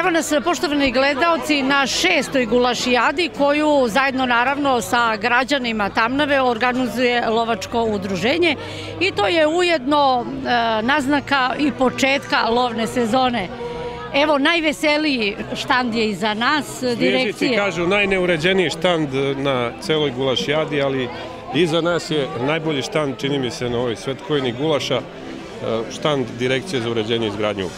Evo nas, poštovani gledalci, na šestoj gulašijadi koju zajedno naravno sa građanima Tamnave organizuje lovačko udruženje i to je ujedno e, naznaka i početka lovne sezone. Evo, najveseliji štand je iza nas, direkcije. Svježici kažu najneuređeniji štand na celoj gulašijadi, ali iza nas je najbolji štand, čini mi se, na ovoj svetkojni gulaša, e, štand Direkcije za uređenje i izgradnju.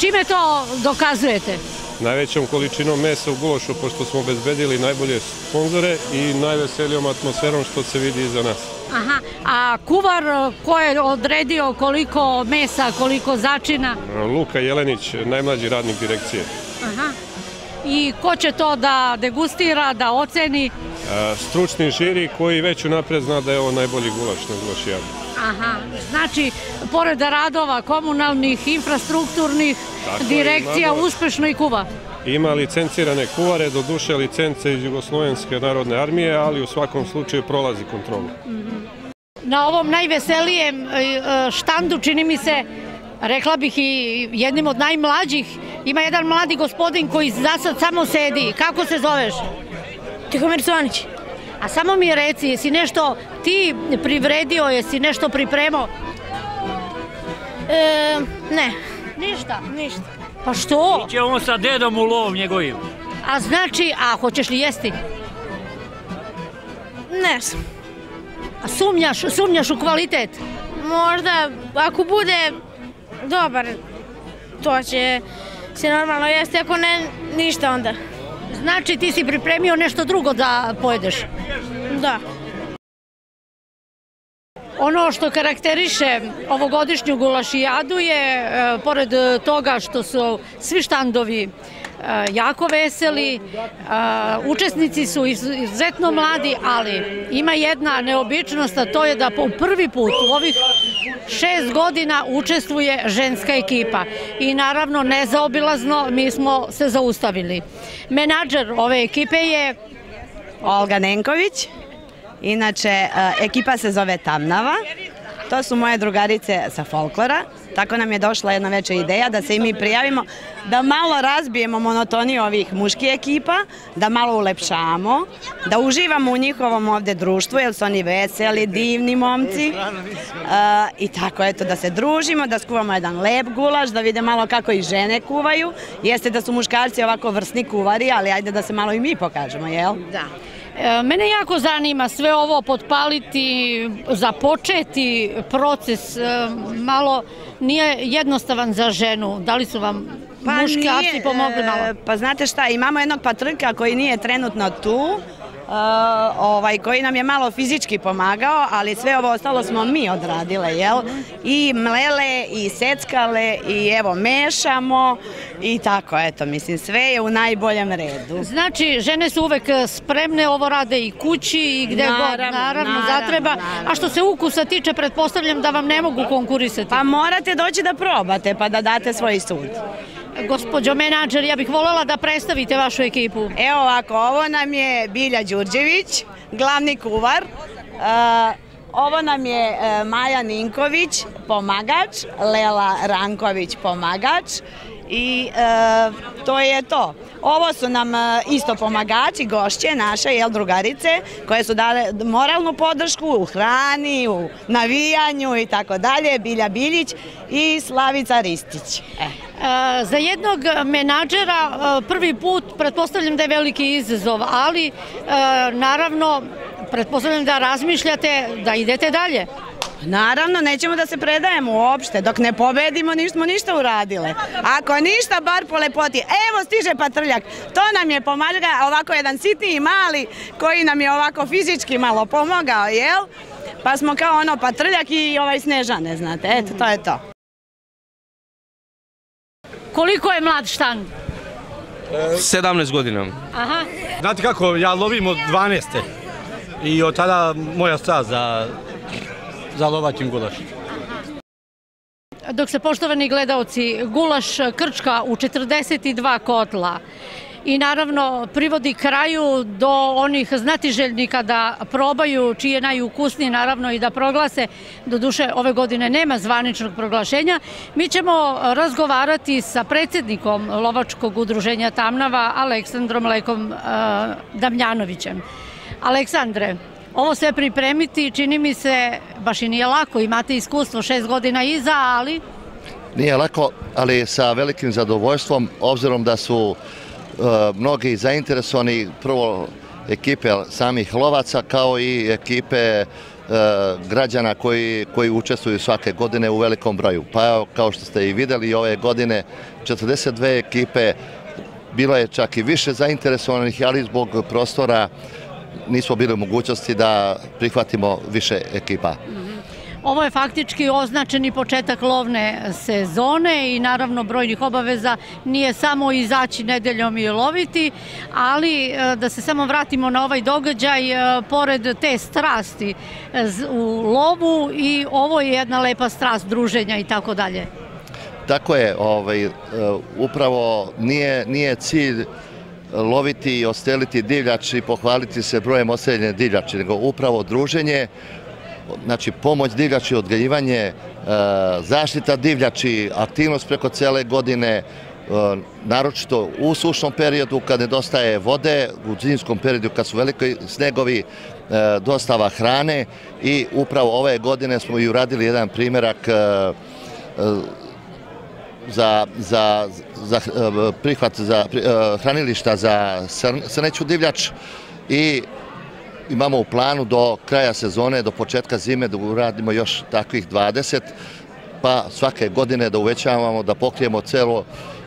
Čime to dokazujete? Najvećom količinom mesa u gulašu, pošto smo obezbedili najbolje sponzore i najveselijom atmosferom što se vidi iza nas. Aha, a kuvar ko je odredio koliko mesa, koliko začina? Luka Jelenić, najmlađi radnik direkcije. Aha. I ko će to da degustira, da oceni? Stručni žiri koji već unapred zna da je ovo najbolji gulaš na gulašijadu. Aha, znači, pored radova komunalnih, infrastrukturnih, Tako direkcija imamo- uspešno i kuva. Ima licencirane kuvare, do duše licence iz Jugoslovenske narodne armije, ali u svakom slučaju prolazi kontrolu. Na ovom najveselijem e, e, štandu, čini mi se, rekla bih i jednim od najmlađih, ima jedan mladi gospodin koji za sad samo sedi. Kako se zoveš? Tihomir Cvanić. A samo mi reci, jesi nešto ti privredio, jesi nešto pripremao? E, ne, Ništa. ništa. Pa što? Iće on sa dedom u lov njegovim. A znači, a hoćeš li jesti? Ne sam. A sumnjaš, sumnjaš u kvalitet? Možda, ako bude dobar, to će se normalno jesti, ako ne, ništa onda. Znači ti si pripremio nešto drugo da pojedeš. Da. Ono što karakteriše ovogodišnju gulašijadu je, e, pored toga što su svi štandovi e, jako veseli, e, učesnici su iz- izuzetno mladi, ali ima jedna neobičnost, a to je da po prvi put u ovih šest godina učestvuje ženska ekipa. I naravno, nezaobilazno, mi smo se zaustavili. Menadžer ove ekipe je Olga Nenković. Inače, e, ekipa se zove Tamnava. To su moje drugarice sa folklora. Tako nam je došla jedna veća ideja da se i mi prijavimo, da malo razbijemo monotoniju ovih muških ekipa, da malo ulepšamo, da uživamo u njihovom ovde društvu, jer su oni veseli, divni momci. E, I tako, eto, da se družimo, da skuvamo jedan lep gulaš, da vide malo kako i žene kuvaju. Jeste da su muškarci ovako vrsni kuvari, ali ajde da se malo i mi pokažemo, jel? Da. E, Mene jako zanima sve ovo potpaliti, započeti proces, e, malo nije jednostavan za ženu. Da li su vam muškarci nije, pomogli malo? e, Pa znate šta, imamo jednog patrka koji nije trenutno tu, ovaj, koji nam je malo fizički pomagao, ali sve ovo ostalo smo mi odradile, jel? I mlele, i seckale, i evo mešamo, i tako, eto, mislim, sve je u najboljem redu. Znači, žene su uvek spremne, ovo rade i kući i gde god, Naravno, naravno, naravno, zatreba. naravno. A što se ukusa tiče, pretpostavljam da vam ne mogu konkurisati. Pa morate doći da probate, pa da date svoj sud. Gospođo menadžer, ja bih voljela da predstavite vašu ekipu. Evo ovako, ovo nam je Bilja Đurđević, glavni kuvar. E, ovo nam je e, Maja Ninković, pomagač, Lela Ranković, pomagač i e, to je to. Ovo su nam isto pomagači, gošće naše, jel, drugarice, koje su dale moralnu podršku u hrani, u navijanju i tako dalje, Bilja Biljić i Slavica Ristić. E. E, Za jednog menadžera e, prvi put pretpostavljam da je veliki izazov, ali e, naravno pretpostavljam da razmišljate da idete dalje. Naravno, nećemo da se predajemo uopšte. Dok ne pobedimo, nismo ništa uradile. Ako ništa, bar po lepoti. Evo stiže patrljak. To nam je pomaga ovako jedan sitniji mali koji nam je ovako fizički malo pomogao, jel? Pa smo kao ono patrljak i ovaj snežane, znate. Eto, to je to. Koliko je mlad štan? 17 godina. Aha. Znate kako, ja lovim od 12. I od tada moja strast za, za lovaćim gulaš. Dok se poštovani gledaoci gulaš krčka u 42 kotla i naravno privodi kraju do onih znatiželjnika da probaju čiji je najukusniji naravno i da proglase. Do duše ove godine nema zvaničnog proglašenja. Mi ćemo razgovarati sa predsjednikom Lovačkog udruženja Tamnava Aleksandrom Lekom uh, Damljanovićem. Aleksandre, ovo sve pripremiti čini mi se baš i nije lako, imate iskustvo šest godina iza, ali... Nije lako, ali sa velikim zadovoljstvom, obzirom da su e, mnogi zainteresovani, prvo ekipe samih lovaca, kao i ekipe e, građana koji, koji učestvuju svake godine u velikom broju. Pa kao što ste i videli, ove godine 42 ekipe, bilo je čak i više zainteresovanih, ali zbog prostora nismo bili u mogućnosti da prihvatimo više ekipa. Ovo je faktički označeni početak lovne sezone i naravno brojnih obaveza nije samo izaći nedeljom i loviti, ali e, da se samo vratimo na ovaj događaj, e, pored te strasti u lovu i ovo je jedna lepa strast druženja i tako dalje. Tako je, ovaj, e, upravo nije, nije cilj loviti i osteliti divljač i pohvaliti se brojem osteljene divljači, nego upravo druženje, znači pomoć divljači, odgajivanje, e, zaštita divljači, aktivnost preko cele godine, e, naročito u sušnom periodu kad nedostaje vode, u zimskom periodu kad su veliki snegovi, e, dostava hrane i upravo ove godine smo i uradili jedan primjerak za, za, za prihvat za hranilišta za srneću divljač i imamo u planu do kraja sezone, do početka zime da uradimo još takvih 20, pa svake godine da uvećavamo, da pokrijemo celo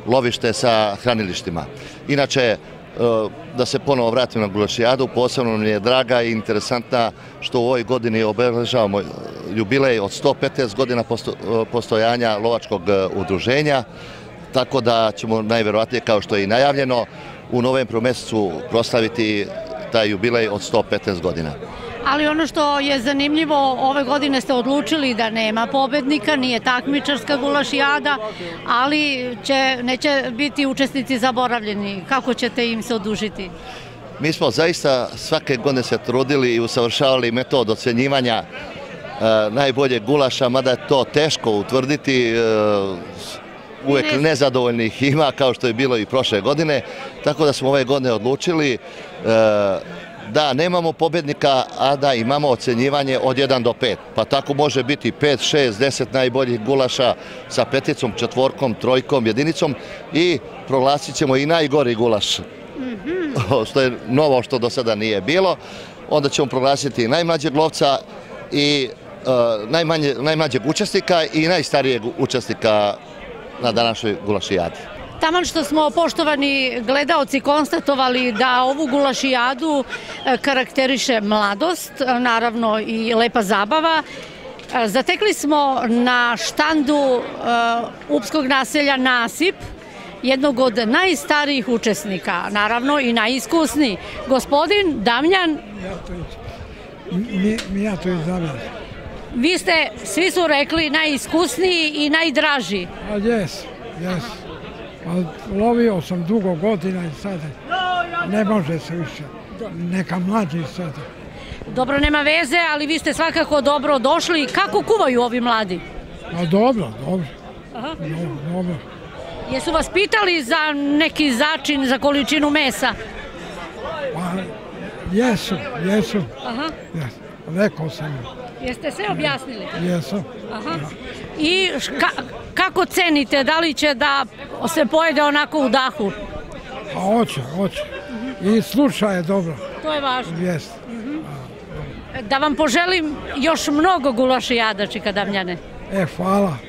lovište sa hranilištima. Inače, E, da se ponovo vratim na Gulašijadu, posebno mi je draga i interesantna što u ovoj godini obeležavamo jubilej od 115 godina e, postojanja lovačkog e, udruženja, tako da ćemo najverovatnije, kao što je i najavljeno, u novembru mesecu proslaviti taj jubilej od 115 godina. Ali ono što je zanimljivo, ove godine ste odlučili da nema pobednika, nije takmičarska gulašijada, ali će, neće biti učesnici zaboravljeni. Kako ćete im se odužiti? Mi smo zaista svake godine se trudili i usavršavali metod ocenjivanja e, najbolje gulaša, mada je to teško utvrditi, e, uvek nezadovoljnih ima, kao što je bilo i prošle godine, tako da smo ove godine odlučili e, da nemamo pobednika, a da imamo ocenjivanje od 1 do 5. Pa tako može biti 5, 6, 10 najboljih gulaša sa peticom, četvorkom, trojkom, jedinicom i proglasit ćemo i najgori gulaš, što je novo što do sada nije bilo. Onda ćemo proglasiti najmlađeg lovca i uh, najmanje, najmlađeg učesnika i najstarijeg učesnika na današnjoj gulašijadi. Taman što smo poštovani gledaoci konstatovali da ovu gulašijadu e, karakteriše mladost, naravno i lepa zabava, e, zatekli smo na štandu e, Upskog naselja Nasip, jednog od najstarijih učesnika, naravno i najiskusniji, gospodin Damljan Mijatović Damljan. Vi ste, svi su rekli, najiskusniji i najdraži. A jes, jes. Pa lovio sam dugo godina i sada ne može se više. Neka mlađi sada. Dobro, nema veze, ali vi ste svakako dobro došli. Kako kuvaju ovi mladi? Pa dobro, dobro. Aha. dobro. Jesu vas pitali za neki začin, za količinu mesa? Pa, jesu, jesu. Aha. Jesu. Rekao sam. Jeste sve objasnili? Jesu. Aha. I ka, kako cenite, da li će da se pojede onako u dahu? A hoće, hoće. I sluša je dobro. To je važno. Jeste. Da vam poželim još mnogo gulaša jadačika, Damljane. E, hvala.